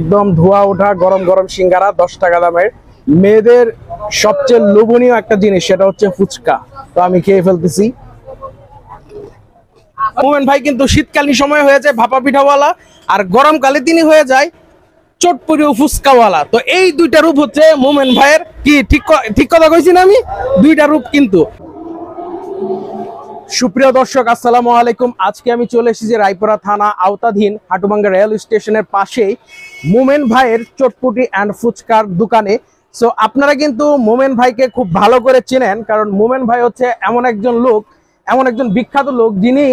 একদম ধোয়া ওঠা, গরম গরম সিঙ্গারা, দশ টাকা দামের। মেয়েদের সবচেয়ে লোভনীয় একটা জিনিস, সেটা হচ্ছে ফুচকা। তো আমি খেয়ে ফেলতেছি। মোমেন ভাই কিন্তু শীতকালীন সময় হয়ে যায় ভাপা পিঠাওয়ালা, আর গরমকালে তিনি হয়ে যায় চটপুরি ও ফুচকাওয়ালা। তো এই দুইটা রূপ হচ্ছে মোমেন ভাইয়ের কি ঠিক ঠিক কথা কইছি না আমি? দুইটা রূপ কিন্তু। সুপ্রিয় দর্শক আসসালামু আলাইকুম। আজকে আমি চলে এসেছি রায়পুরা থানা আওতাধীন হাটুবাঙ্গা রেল স্টেশনের পাশেই মোমেন ভাইয়ের চটপুটি অ্যান্ড ফুচকার দোকানে। সো আপনারা কিন্তু মোমেন ভাইকে খুব ভালো করে চেনেন কারণ মোমেন ভাই হচ্ছে এমন একজন লোক এমন একজন বিখ্যাত লোক যিনি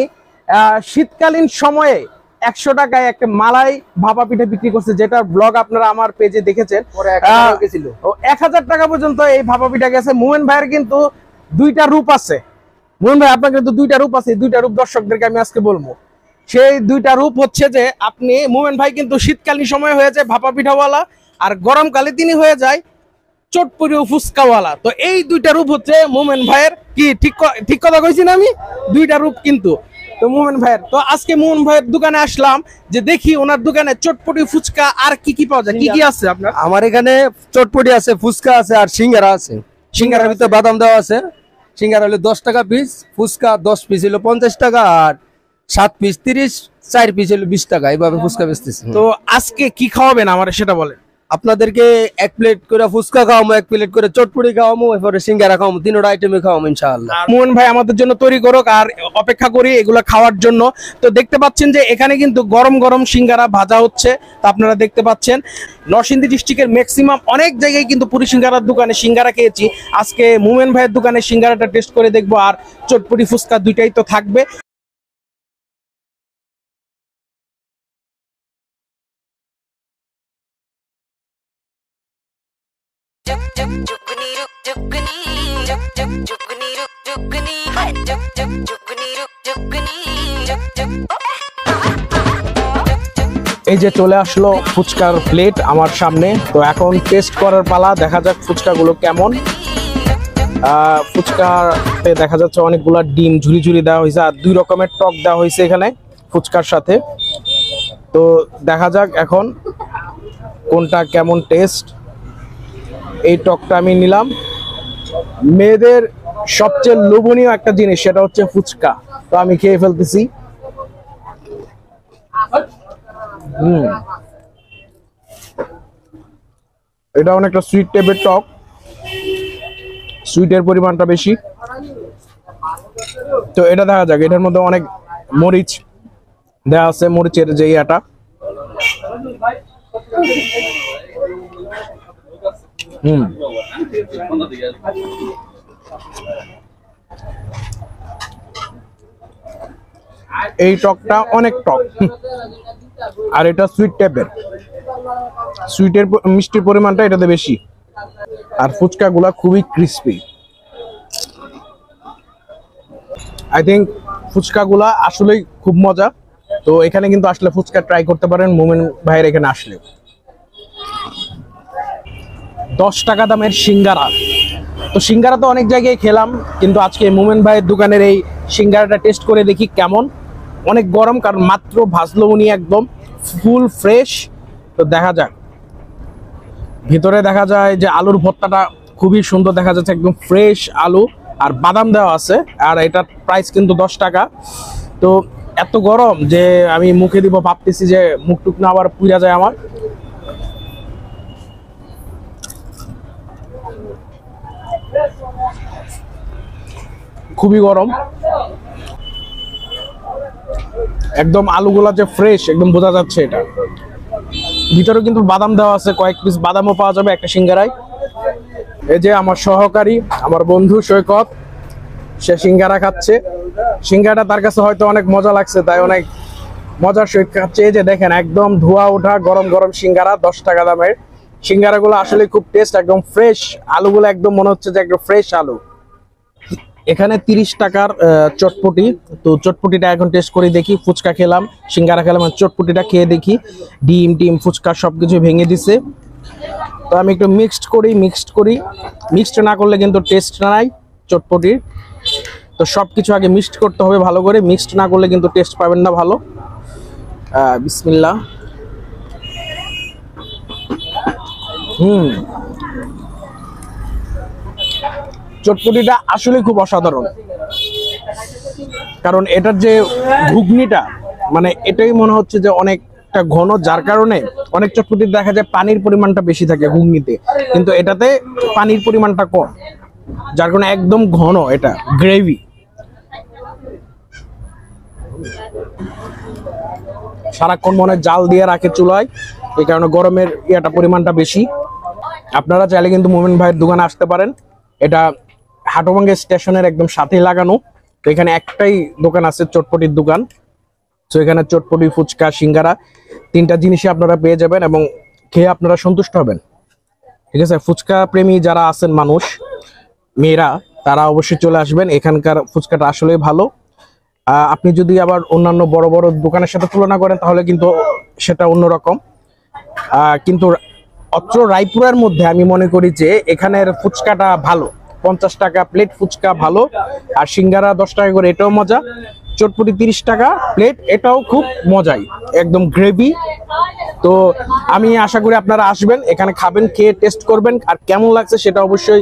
শীতকালীন সময়ে একশো টাকায় একটা মালাই ভাপা পিঠে বিক্রি করছে যেটার ব্লগ আপনারা আমার পেজে দেখেছেন। এক হাজার টাকা পর্যন্ত এই ভাপা পিঠা গেছে। মোমেন ভাইয়ের কিন্তু দুইটা রূপ আছে। মোহন ভাই আপনার কিন্তু দুইটা রূপ আছে দুইটা রূপ দর্শকদেরকে আমি আজকে বলব। সেই দুইটা রূপ হচ্ছে যে আপনি মোমেন ভাই কিন্তু শীতকালীন সময় হয়ে যায় ভাপা পিঠাওয়ালা আর গরমকালে তিনি হয়ে যায় চটপুরি ও ফুচকাওয়ালা। তো এই দুইটা রূপ হচ্ছে মোমেন ভাইয়ের কি ঠিক ঠিক কথা কইছি না আমি? দুইটা রূপ কিন্তু। তো মোমেন ভাইয়ের তো আজকে মোহন ভাইয়ের দোকানে আসলাম যে দেখি ওনার দোকানে চটপটি ফুচকা আর কি কি পাওয়া যায় কি কি আছে আপনার? আমার এখানে চটপটি আছে ফুচকা আছে আর সিঙ্গারা আছে। সিঙ্গারার ভিতরে বাদাম দেওয়া আছে। সিঙ্গারা হলো দশ টাকা পিস ফুচকা দশ পিস হলো পঞ্চাশ টাকা আর সাত পিস তিরিশ, চার পিস হলো বিশ টাকা। এইভাবে ফুচকা বেচতেছি। তো আজকে কি খাওয়াবেন আমার সেটা বলেন। আপনাদেরকে এক প্লেট করে ফুচকা খাওয়াবো এক প্লেট করে চটপটি খাওয়াবো এরপরে সিঙ্গারা খাওয়াবো তিনোটা আইটেমে খাওয়াবো ইনশাআল্লাহ। মোহন ভাই, আমাদের জন্য তৈরি করুক আর অপেক্ষা করি এগুলো খাওয়ার জন্য। তো দেখতে পাচ্ছেন যে এখানে কিন্তু গরম গরম সিঙ্গারা ভাজা হচ্ছে। তা আপনারা দেখতে পাচ্ছেন, নরসিংদী ডিস্ট্রিক্টের ম্যাক্সিমাম অনেক জায়গায় কিন্তু পুরি সিঙ্গারার দোকানে সিঙ্গারা খেয়েছি। আজকে মোমেন ভাইয়ের দোকানে সিঙ্গারাটা টেস্ট করে দেখব আর চটপটি ফুচকা দুইটাই তো থাকবে। এই যে চলে আসলো ফুচকার প্লেট আমার সামনে। তো এখন টেস্ট করার পালা, দেখা যাক ফুচকাগুলো কেমন। ফুচকাতে দেখা যাচ্ছে অনেকগুলা ডিম ঝুরি ঝুরি দেওয়া হয়েছে আর দুই রকমের টক দেওয়া হয়েছে এখানে ফুচকার সাথে। তো দেখা যাক এখন কোনটা কেমন টেস্ট এই টকটা আমি নিলাম। মেয়েদের সবচেয়ে লোভনীয় একটা জিনিস, সেটা হচ্ছে ফুচকা। তো আমি খেয়ে ফেলতেছি। হুম। এটা অনেকটা সুইট টাইপের টক। সুইটের পরিমাণটা বেশি। তো এটা দেখা যাক, এটার মধ্যে অনেক মরিচ দেয়া আছে, মরিচের যে ইয়াটা। এই টকটা অনেক টক। আর এটা সুইট টাইপের সুইটের মিষ্টির পরিমাণটা এটাতে বেশি। আর ফুচকা গুলা খুবই ক্রিস্পি আই থিঙ্ক ফুচকা গুলা আসলেই খুব মজা। তো এখানে কিন্তু আসলে ফুচকা ট্রাই করতে পারেন, মোমেন ভাইয়ের এখানে আসলে দশ টাকা দামের সিঙ্গারা। তো সিঙ্গারা তো অনেক জায়গায় খেলাম, কিন্তু আজকে মোমেন ভাইয়ের দোকানের এই সিঙ্গারাটা টেস্ট করে দেখি কেমন। অনেক গরম, কারণ মাত্র ভাজলো উনি একদম ফুল ফ্রেশ তো দেখা যাক। ভিতরে দেখা যায় যে আলুর ভর্তাটা খুবই সুন্দর দেখা যাচ্ছে, একদম ফ্রেশ আলু আর বাদাম দেওয়া আছে, আর এটার প্রাইস কিন্তু দশ টাকা। তো এত গরম যে আমি মুখে দিব, ভাবতেছি যে মুখ টুক না আবার পুড়া যায় আমার। খুবই গরম। একদম আলুগুলা যে ফ্রেশ একদম বোঝা যাচ্ছে এটা। ভিতরে কিন্তু বাদাম দেওয়া আছে, কয়েক পিস বাদামও পাওয়া যাবে একটা সিঙ্গারায়। এই যে আমার সহকারী, আমার বন্ধু সৈকত, সে সিঙ্গারা খাচ্ছে। সিঙ্গারা তার কাছে হয়তো অনেক মজা লাগছে, তাই অনেক মজার সহিত খাচ্ছে এই যে দেখেন, একদম ধোয়া ওঠা গরম গরম সিঙ্গারা, দশ টাকা দামের। সিঙ্গারাগুলো আসলে খুব টেস্ট একদম ফ্রেশ আলুগুলো একদম মনে হচ্ছে যে একদম ফ্রেশ আলু। এখানে তিরিশ টাকার আহ, চটপটি। তো চটপটিটা এখন টেস্ট করে দেখি ফুচকা খেলাম সিঙ্গারা খেলাম চটপটিটা খেয়ে দেখি। ডিম টিম ফুচকা সব সবকিছু ভেঙে দিছে। তো আমি একটু মিক্সড করি মিক্সড করি। মিক্সড না করলে কিন্তু টেস্ট নাই চটপটির। তো সব কিছু আগে মিক্সড করতে হবে ভালো করে। মিক্সড না করলে কিন্তু টেস্ট পাবেন না ভালো। আহ, হুম। চটপটিটা আসলে খুব অসাধারণ। কারণ এটার যে ঘুগনিটা মানে এটাই মনে হচ্ছে যে অনেকটা ঘন, যার কারণে অনেক চটপটির দেখা যায় পানির পরিমাণটা বেশি থাকে ঘুগনিতে। কিন্তু এটাতে পানির পরিমাণটা কম, যার কারণে একদম ঘন এটা, গ্রেভি। সারাক্ষণ মনে জাল দিয়ে রাখে চুলায়, এই কারণে গরমের ইয়াটা পরিমাণটা বেশি। আপনারা চাইলে কিন্তু মোমেন ভাইয়ের দোকানে আসতে পারেন। এটা হাটুভাঙ্গে স্টেশনের একদম সাথেই লাগানো। তো এখানে একটাই দোকান আছে, চটপটির দোকান। তো এখানে চটপটি, ফুচকা, সিঙ্গারা, তিনটা জিনিসই আপনারা পেয়ে যাবেন এবং খেয়ে আপনারা সন্তুষ্ট হবেন। ঠিক আছে? ফুচকা প্রেমী যারা আছেন মানুষ, মেয়েরা, তারা অবশ্যই চলে আসবেন। এখানকার ফুচকাটা আসলেই ভালো। আপনি যদি আবার অন্যান্য বড় বড় দোকানের সাথে তুলনা করেন, তাহলে কিন্তু সেটা অন্যরকম। কিন্তু অত্র রায়পুরের মধ্যে আমি মনে করি যে এখানের ফুচকাটা ভালো। পঞ্চাশ টাকা প্লেট ফুচকা ভালো, আর সিঙ্গারা দশ টাকা করে, এটাও মজা। চটপটি তিরিশ টাকা প্লেট এটাও খুব মজাই, একদম গ্রেভি তো আমি আশা করি আপনারা আসবেন, এখানে খাবেন, খেয়ে টেস্ট করবেন, আর কেমন লাগছে সেটা অবশ্যই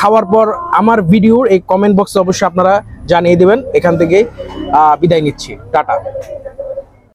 খাওয়ার পর আমার ভিডিওর এই কমেন্ট বক্সে অবশ্যই আপনারা জানিয়ে দেবেন। এখান থেকে বিদায় নিচ্ছি। টাটা।